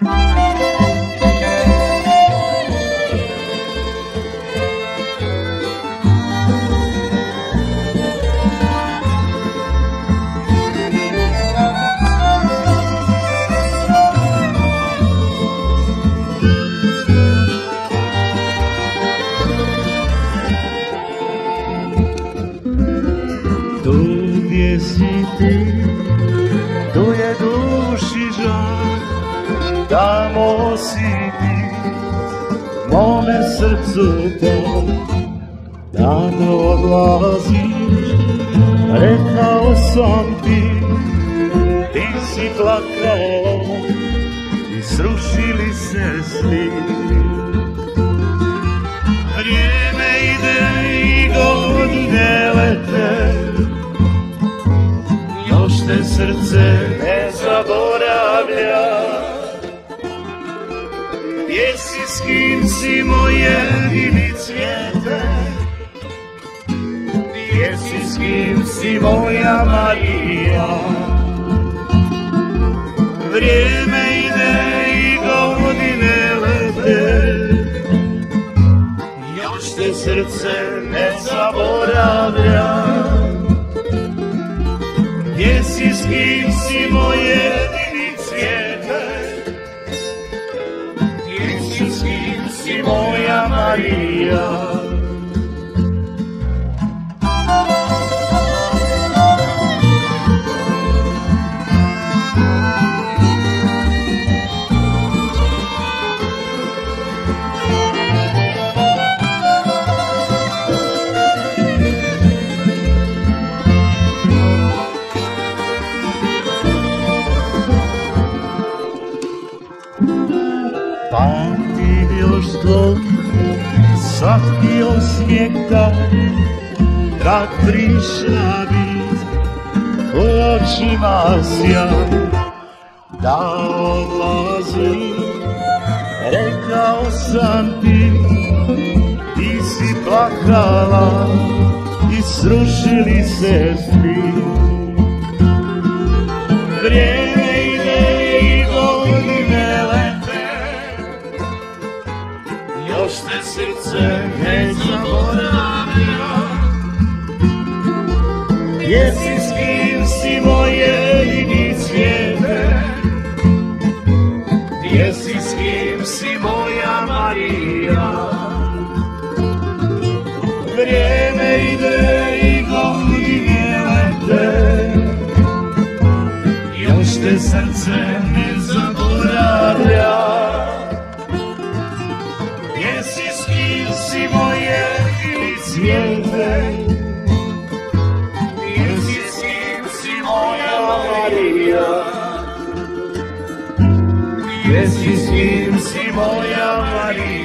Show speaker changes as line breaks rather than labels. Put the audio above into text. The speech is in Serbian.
Dowie si ty, doje duszy żal. Tamo si ti, mome srcu to, da ne odlaziš, rekao sam ti, ti si plakao i srušili se svi. Vrijeme ide i godine lete, još te srce ne zaboravlja. Gdje si s kim si moj jedini cvijete, gdje si s kim si moja Marija. Vrijeme ide i godine lete, još te srce ne zaboravlja. Marija. Tvoj slatki osmijeh taj, Drag prišla bit očima sjaj. Da odlazi, rekao sam ti, ti si plakala i srušili se svi. Vrijeme još te srce ne zaboravlja. Gdje si s kim si moj jedini cvijete, gdje si s kim si moja Marija. Vrijeme ide i godine lete, još te srce ne zaboravlja. Kim si moj jedini cvijete, gdje si s kim si moja Marija. Gdje si s kim si moja Marija.